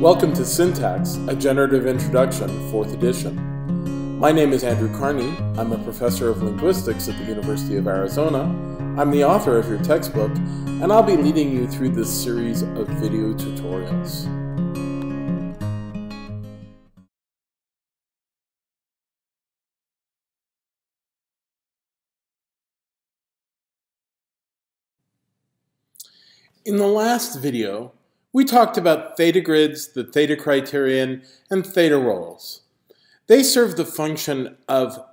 Welcome to Syntax, a Generative Introduction, 4th edition. My name is Andrew Carnie. I'm a professor of linguistics at the University of Arizona. I'm the author of your textbook, and I'll be leading you through this series of video tutorials. In the last video, we talked about theta grids, the theta criterion, and theta roles. They serve the function of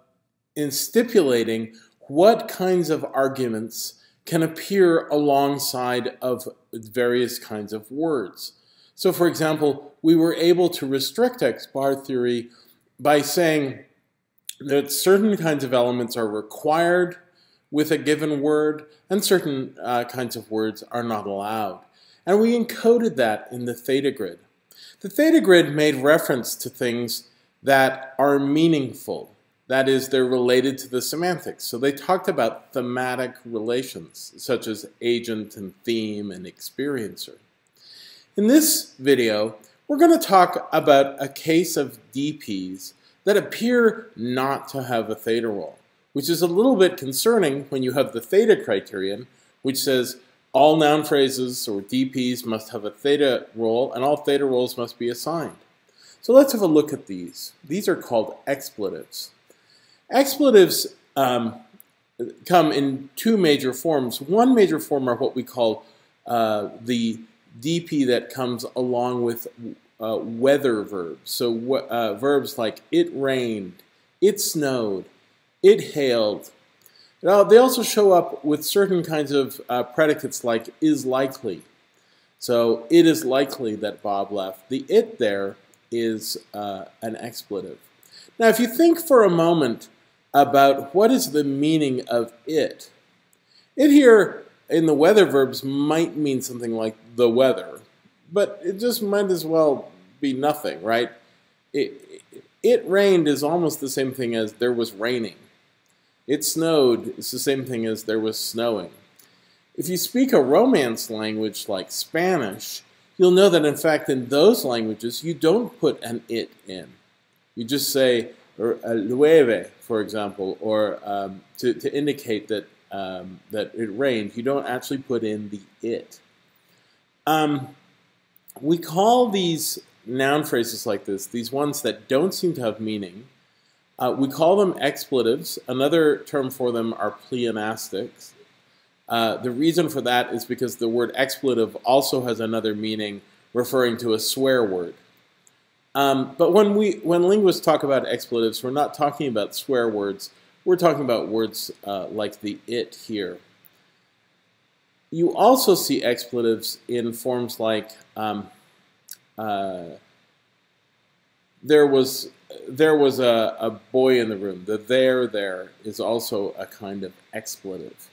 in stipulating what kinds of arguments can appear alongside of various kinds of words. So for example, we were able to restrict X-bar theory by saying that certain kinds of elements are required with a given word and certain uh, kinds of words are not allowed. And we encoded that in the theta grid. The theta grid made reference to things that are meaningful. That is, they're related to the semantics. So they talked about thematic relations, such as agent and theme and experiencer. In this video, we're going to talk about a case of DPs that appear not to have a theta role, which is a little bit concerning when you have the theta criterion, which says all noun phrases or DPs must have a theta role, and all theta roles must be assigned. So let's have a look at these. These are called expletives. Expletives um, come in two major forms. One major form are what we call uh, the DP that comes along with uh, weather verbs. So uh, verbs like it rained, it snowed, it hailed, now, they also show up with certain kinds of uh, predicates like is likely. So it is likely that Bob left. The it there is uh, an expletive. Now, if you think for a moment about what is the meaning of it, it here in the weather verbs might mean something like the weather, but it just might as well be nothing, right? It, it rained is almost the same thing as there was raining. It snowed It's the same thing as there was snowing. If you speak a Romance language like Spanish, you'll know that in fact in those languages you don't put an it in. You just say llueve, for example, or um, to, to indicate that, um, that it rained, you don't actually put in the it. Um, we call these noun phrases like this, these ones that don't seem to have meaning, uh, we call them expletives. Another term for them are pleonastics. Uh, the reason for that is because the word expletive also has another meaning referring to a swear word. Um, but when we when linguists talk about expletives, we're not talking about swear words. We're talking about words uh, like the it here. You also see expletives in forms like um, uh, there was there was a, a boy in the room. The there there is also a kind of expletive.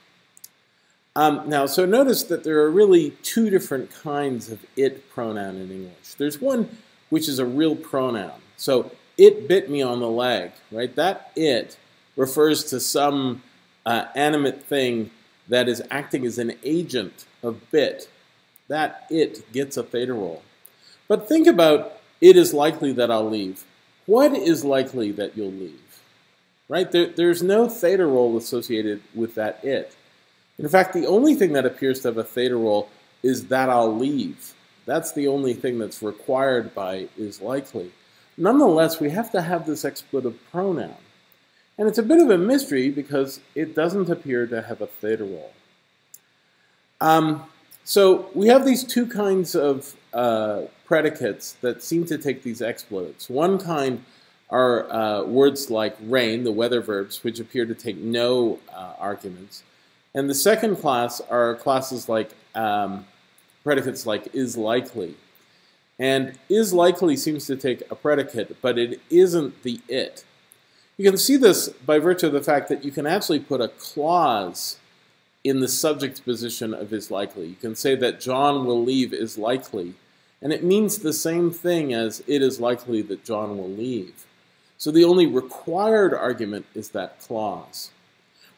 Um, now, so notice that there are really two different kinds of it pronoun in English. There's one which is a real pronoun. So it bit me on the leg, right? That it refers to some uh, animate thing that is acting as an agent of bit. That it gets a theta role. But think about it is likely that I'll leave. What is likely that you'll leave? Right? There, there's no theta role associated with that it. In fact, the only thing that appears to have a theta role is that I'll leave. That's the only thing that's required by is likely. Nonetheless, we have to have this expletive pronoun. And it's a bit of a mystery because it doesn't appear to have a theta role. Um, so we have these two kinds of uh, predicates that seem to take these expletives. One kind are uh, words like rain, the weather verbs, which appear to take no uh, arguments. And the second class are classes like um, predicates like is likely. And is likely seems to take a predicate, but it isn't the it. You can see this by virtue of the fact that you can actually put a clause in the subject position of is likely. You can say that John will leave is likely, and it means the same thing as it is likely that John will leave. So the only required argument is that clause.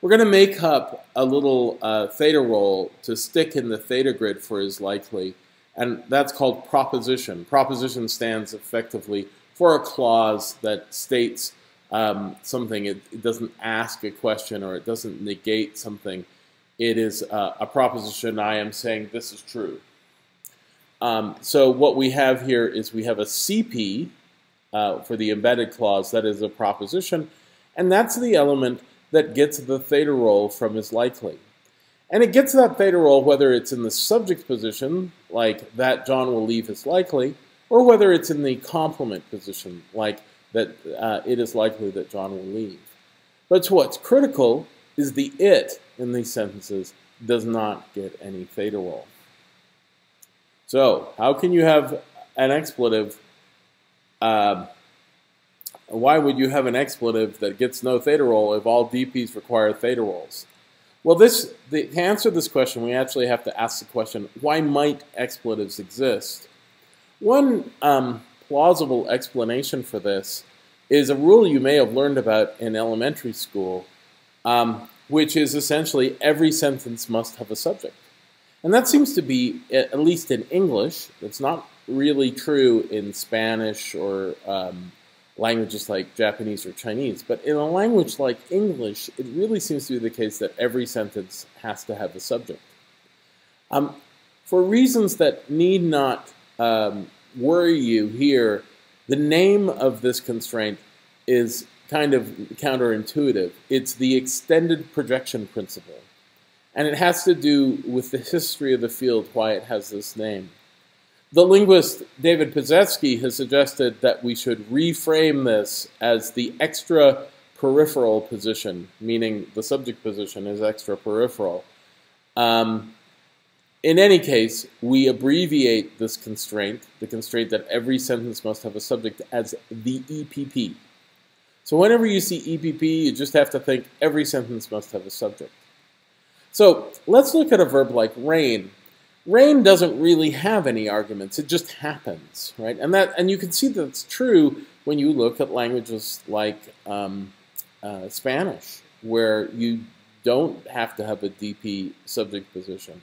We're going to make up a little uh, theta role to stick in the theta grid for is likely, And that's called proposition. Proposition stands effectively for a clause that states um, something. It, it, doesn't ask a question or it doesn't negate something. It is uh, a proposition. I am saying this is true. Um, so what we have here is we have a CP uh, for the embedded clause that is a proposition, and that's the element that gets the theta role from is likely. And it gets that theta role whether it's in the subject position, like that John will leave is likely, or whether it's in the complement position, like that uh, it is likely that John will leave. But what's critical is the it in these sentences does not get any theta role. So how can you have an expletive uh, why would you have an expletive that gets no theta role if all DPs require theta roles? Well, this the, to answer this question, we actually have to ask the question, why might expletives exist? One um, plausible explanation for this is a rule you may have learned about in elementary school, um, which is essentially every sentence must have a subject. And that seems to be, at least in English, it's not really true in Spanish or um, languages like Japanese or Chinese. But in a language like English, it really seems to be the case that every sentence has to have a subject. Um, for reasons that need not um, worry you here, the name of this constraint is kind of counterintuitive. It's the extended projection principle. And it has to do with the history of the field, why it has this name. The linguist David Pesetsky has suggested that we should reframe this as the extra peripheral position, meaning the subject position is extra peripheral. Um, in any case, we abbreviate this constraint, the constraint that every sentence must have a subject, as the EPP. So whenever you see EPP, you just have to think every sentence must have a subject. So let's look at a verb like rain. Rain doesn't really have any arguments. It just happens, right? And that, and you can see that's true when you look at languages like um, uh, Spanish, where you don't have to have a DP subject position.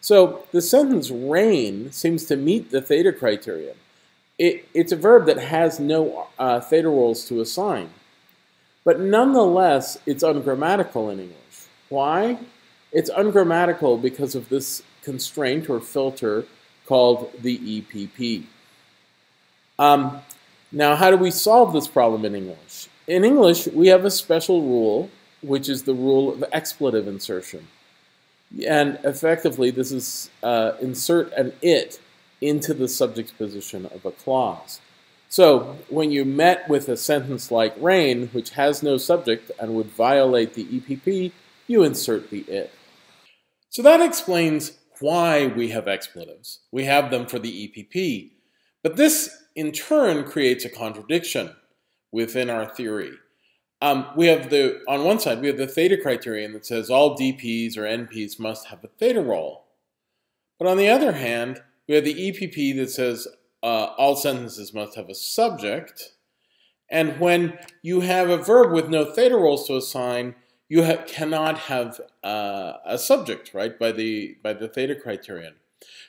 So the sentence rain seems to meet the theta criterion. It, it's a verb that has no uh, theta roles to assign. But nonetheless, it's ungrammatical in English. Why? It's ungrammatical because of this constraint or filter called the EPP. Um, now, how do we solve this problem in English? In English, we have a special rule, which is the rule of expletive insertion. And effectively, this is uh, insert an it into the subject position of a clause. So when you met with a sentence like rain, which has no subject and would violate the EPP, you insert the it. So that explains why we have expletives. We have them for the EPP. But this, in turn, creates a contradiction within our theory. Um, we have the, on one side, we have the theta criterion that says all DPs or NPs must have a theta role. But on the other hand, we have the EPP that says uh, all sentences must have a subject. And when you have a verb with no theta roles to assign, you ha cannot have uh, a subject, right, by the, by the theta criterion.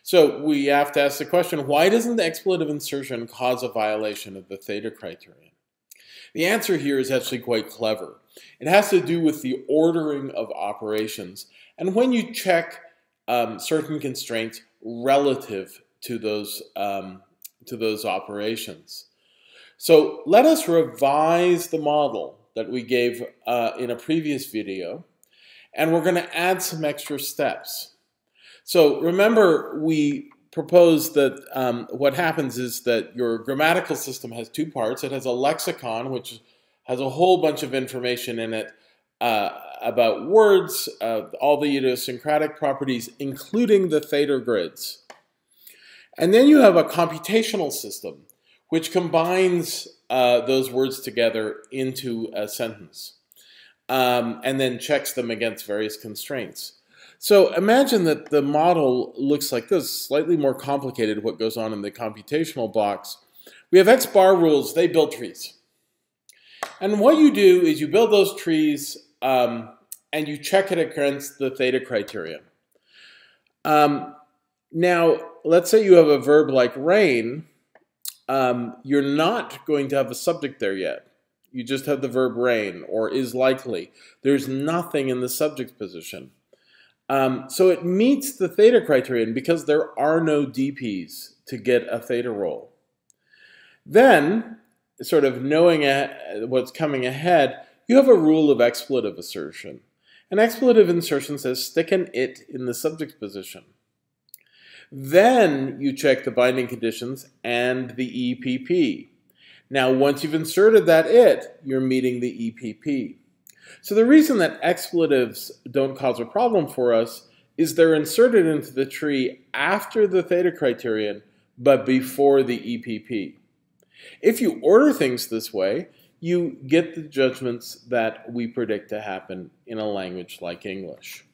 So we have to ask the question, why doesn't the expletive insertion cause a violation of the theta criterion? The answer here is actually quite clever. It has to do with the ordering of operations. And when you check um, certain constraints relative to those, um, to those operations. So let us revise the model that we gave uh, in a previous video, and we're going to add some extra steps. So remember, we proposed that um, what happens is that your grammatical system has two parts. It has a lexicon, which has a whole bunch of information in it uh, about words, uh, all the idiosyncratic properties, including the theta grids. And then you have a computational system, which combines uh, those words together into a sentence um, and then checks them against various constraints. So imagine that the model looks like this, slightly more complicated what goes on in the computational box. We have X bar rules, they build trees. And what you do is you build those trees um, and you check it against the theta criterion. Um, Now, let's say you have a verb like rain. Um, you're not going to have a subject there yet. You just have the verb rain or is likely. There's nothing in the subject position. Um, so it meets the theta criterion because there are no DPs to get a theta role. Then, sort of knowing what's coming ahead, you have a rule of expletive assertion. An expletive insertion says stick an it in the subject position. Then you check the binding conditions and the EPP. Now, once you've inserted that it, you're meeting the EPP. So the reason that expletives don't cause a problem for us is they're inserted into the tree after the theta criterion, but before the EPP. If you order things this way, you get the judgments that we predict to happen in a language like English.